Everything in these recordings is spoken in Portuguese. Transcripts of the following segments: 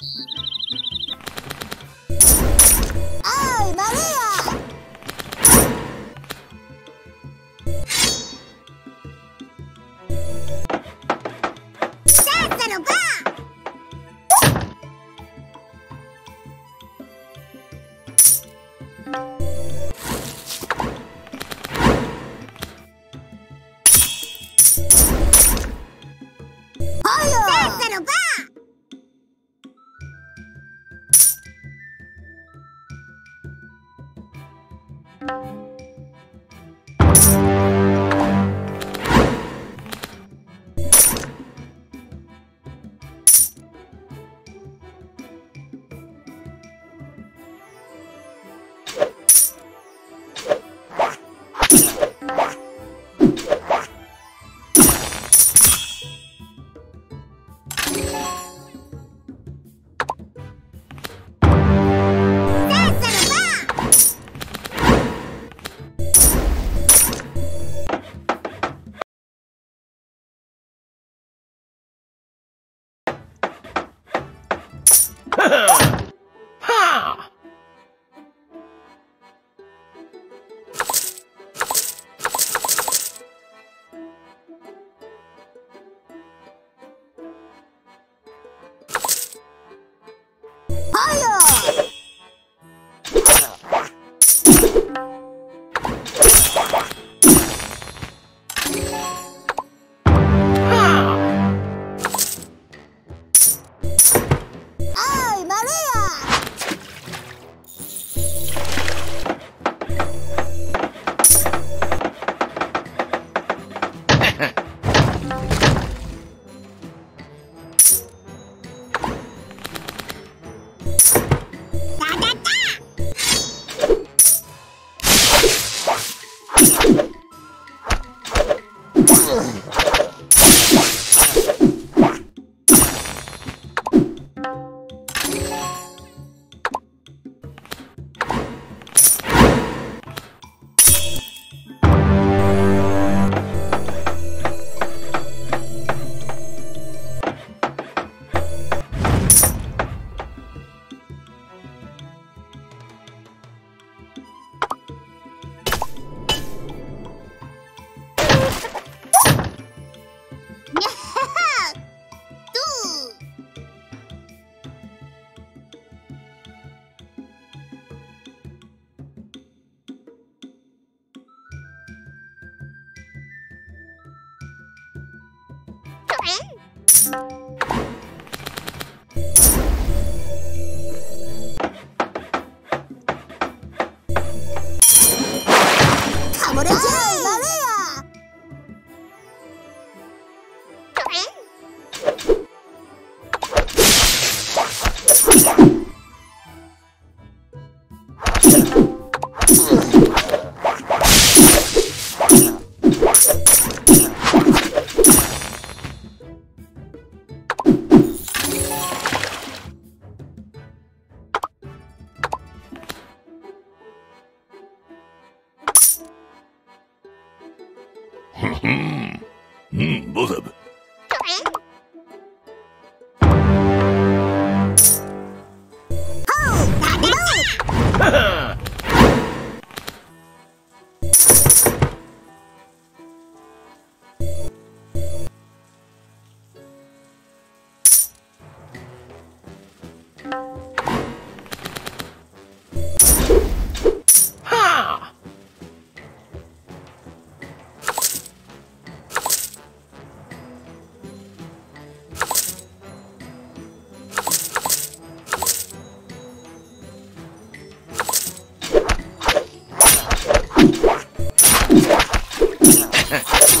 Música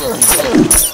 Ugh.